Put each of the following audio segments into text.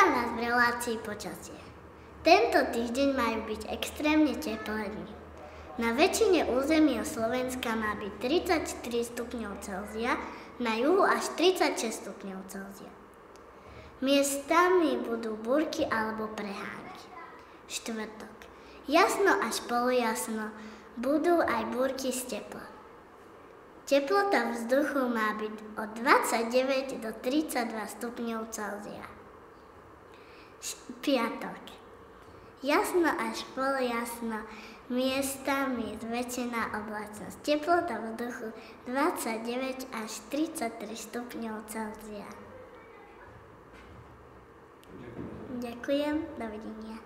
Vítam vás v relácii počasie. Tento týždeň majú byť extrémne teplé dni. Na väčšine územia Slovenska má byť 33 stupňov Celzia, na juhu až 36 stupňov Celzia. Miestami budú búrky alebo prehánky. Štvrtok. Jasno až polojasno budú aj búrky z tepla. Teplota vzduchu má byť od 29 do 32 stupňov Celzia. Piatok. Jasno až polojasno, miestami zväčšená oblačnosť. Teplota vzduchu 29 až 33 stupňov Celzia. Ďakujem, dovidenia.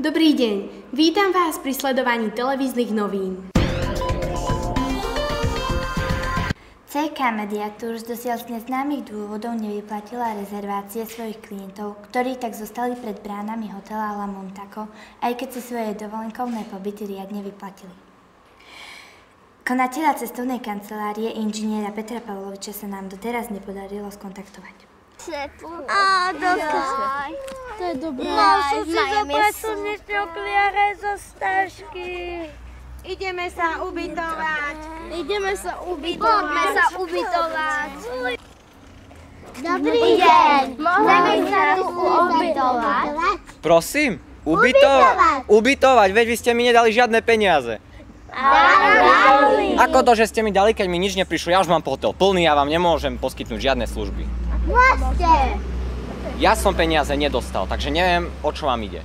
Dobrý deň, vítam vás pri sledovaní televíznych novín. CK Media Tours dosiaľ z neznámych dôvodov nevyplatila rezervácie svojich klientov, ktorí tak zostali pred bránami hotela La Montaco, aj keď si svoje dovolenkovné pobyty riadne vyplatili. Konateľa cestovnej kancelárie inžiniera Petra Pavloviča sa nám doteraz nepodarilo skontaktovať. Á, dosť. To je dobré. Mal som si zobrať slnečné okuliare zo stážky. Ideme sa ubytovať. Ideme sa ubytovať. Poďme sa ubytovať. Dobrý deň, Môžeme sa tu ubytovať. Prosím, ubytovať. Ubytovať, veď vy ste mi nedali žiadne peniaze. Ako to, že ste mi dali, keď mi nič neprišlo? Ja už mám hotel plný, ja vám nemôžem poskytnúť žiadne služby. Vlastne. Ja som peniaze nedostal, takže neviem, o čo vám ide.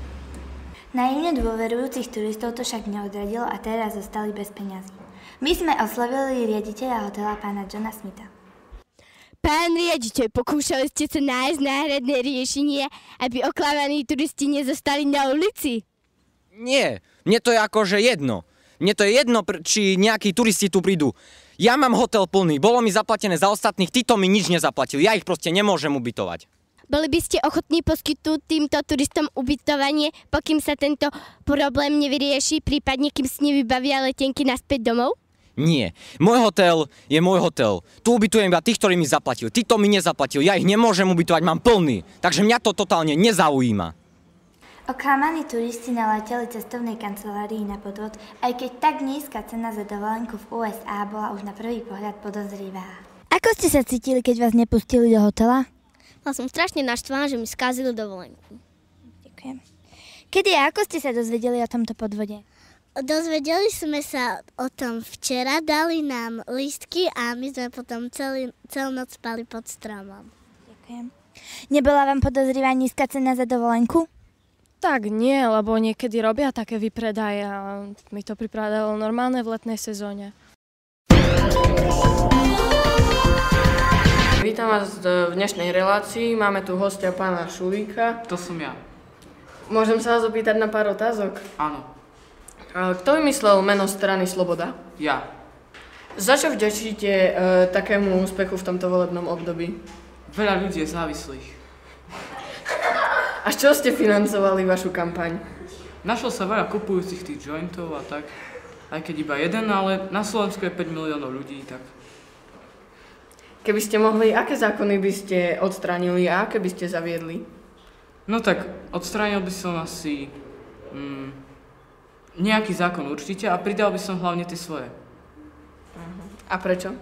Naivne dôverujúcich turistov to však neodradilo a teraz zostali bez peňazí. My sme oslovili riaditeľa hotela pána Johna Smitha. Pán riaditeľ, pokúšali ste sa nájsť náhradné riešenie, aby oklamaní turisti nezostali na ulici? Nie, mne to je akože jedno. Mne to je jedno, či nejakí turisti tu prídu. Ja mám hotel plný, bolo mi zaplatené za ostatných, títo mi nič nezaplatili, ja ich proste nemôžem ubytovať. Boli by ste ochotní poskytnúť týmto turistom ubytovanie, pokým sa tento problém nevyrieši, prípadne kým si nevybavia letenky naspäť domov? Nie, môj hotel je môj hotel. Tu ubytujem iba tých, ktorí mi zaplatili. Títo mi nezaplatili, ja ich nemôžem ubytovať, mám plný. Takže mňa to totálne nezaujíma. Oklamaní turisti naleteli cestovnej kancelárii na podvod, aj keď tak nízka cena za dovolenku v USA bola už na prvý pohľad podozrivá. Ako ste sa cítili, keď vás nepustili do hotela? Mal som strašne naštvaná, že mi skázili dovolenku. Ďakujem. Kedy a ako ste sa dozvedeli o tomto podvode? Dozvedeli sme sa o tom včera, dali nám lístky a my sme potom celý, celú noc spali pod stromom. Ďakujem. Nebola vám podozrivá nízka cena za dovolenku? Tak nie, lebo niekedy robia také vypredaje a mi to pripadalo normálne v letnej sezóne. Vítam vás v dnešnej relácii. Máme tu hostia pána Šulíka. To som ja. Môžem sa vás opýtať na pár otázok? Áno. Kto vymyslel meno strany Sloboda? Ja. Za čo vďačíte e, takému úspechu v tomto volebnom období? Veľa ľudí je závislých. A čoho ste financovali vašu kampaň? Našlo sa veľa kupujúcich tých jointov a tak. Aj keď iba jeden, ale na Slovensku je 5 miliónov ľudí, tak Keby ste mohli, aké zákony by ste odstránili a aké by ste zaviedli? No tak, odstránil by som asi mm, nejaký zákon určite a pridal by som hlavne tie svoje. A prečo?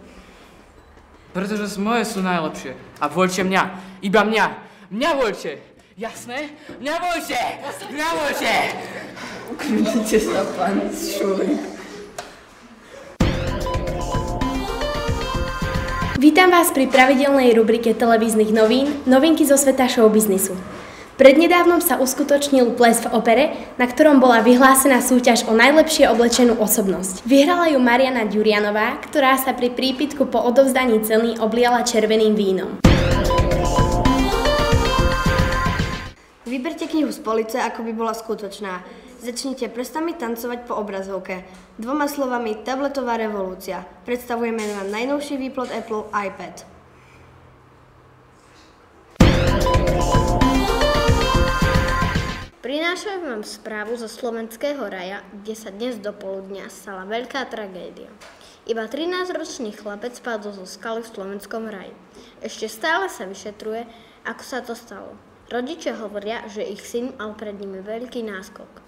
Pretože moje sú najlepšie. A voľte mňa. Iba mňa. Mňa voľte. Jasné? Mňa voľte. Mňa voľte. Ukľudnite sa, pán Šulík. Vítam vás pri pravidelnej rubrike televíznych novín Novinky zo sveta showbiznisu. Prednedávnom sa uskutočnil ples v opere, na ktorom bola vyhlásená súťaž o najlepšie oblečenú osobnosť. Vyhrala ju Mariana Ďurianová, ktorá sa pri prípitku po odovzdaní ceny obliala červeným vínom. Vyberte knihu z police, ako by bola skutočná. Začnite prstami tancovať po obrazovke. Dvoma slovami tabletová revolúcia. Predstavujeme vám najnovší výplod Apple iPad. Prinášam vám správu zo slovenského raja, kde sa dnes do poludnia stala veľká tragédia. Iba 13-ročný chlapec spadol zo skaly v slovenskom raji. Ešte stále sa vyšetruje, ako sa to stalo. Rodičia hovoria, že ich syn mal pred nimi veľký náskok.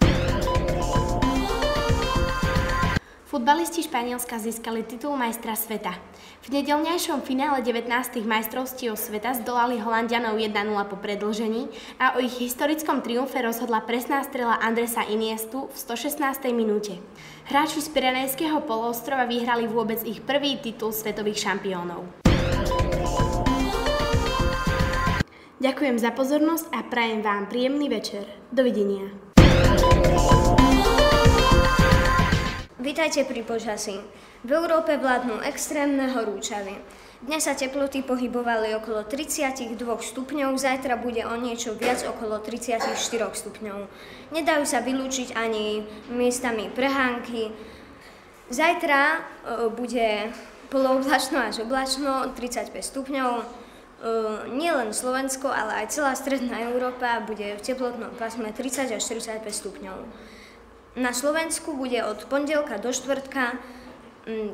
Futbalisti Španielska získali titul majstra sveta. V nedelňajšom finále 19. majstrovstiev sveta zdolali Holandianov 1-0 po predlžení a o ich historickom triumfe rozhodla presná strela Andresa Iniestu v 116. minúte. Hráči z Pirenejského poloostrova vyhrali vôbec ich prvý titul svetových šampiónov. Ďakujem za pozornosť a prajem vám príjemný večer. Dovidenia. Vítajte pri počasí. V Európe vládnu extrémne horúčavy. Dnes sa teploty pohybovali okolo 32 stupňov, zajtra bude o niečo viac okolo 34 stupňov. Nedajú sa vylúčiť ani miestami prehánky. Zajtra e, bude polooblačno až oblačno, 35 stupňov. E, nielen Slovensko, ale aj celá stredná Európa bude v teplotnom pásme 30 až 45 stupňov. Na Slovensku bude od pondelka do štvrtka mm,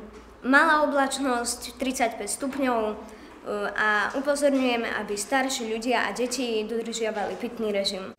malá oblačnosť 35 stupňov e, a upozorňujeme, aby starší ľudia a deti dodržiavali pitný režim.